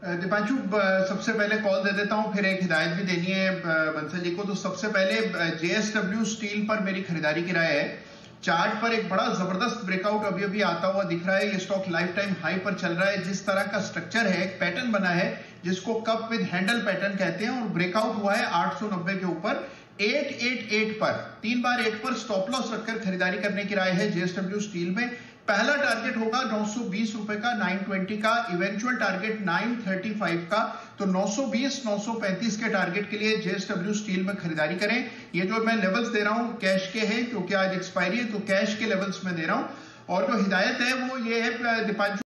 दीपांशु सबसे पहले कॉल दे देता हूँ, फिर एक हिदायत भी देनी है बंसल जी को। तो सबसे पहले जेएसडब्ल्यू स्टील पर मेरी खरीदारी की राय है। चार्ट पर एक बड़ा ज़बरदस्त ब्रेकआउट अभी अभी आता हुआ दिख रहा है। ये स्टॉक लाइफ टाइम हाई पर चल रहा है। जिस तरह का स्ट्रक्चर है, एक पैटर्न बना है, जिसको कप विद हैंडल पैटर्न कहते हैं, और ब्रेकआउट हुआ है 890 के ऊपर। 888 पर, तीन बार एट पर स्टॉप लॉस रखकर खरीदारी करने की राय है जेएसडब्ल्यू स्टील में। पहला टारगेट होगा नौ सौ बीस रुपए का 920 का इवेंचुअल टारगेट 935 का। तो 920 935 के टारगेट के लिए जेएसडब्ल्यू स्टील में खरीदारी करें। ये जो मैं लेवल्स दे रहा हूँ कैश के हैं, क्योंकि आज एक्सपायरी है तो कैश के लेवल्स में दे रहा हूँ। और जो हिदायत है, वो ये है दीपांशु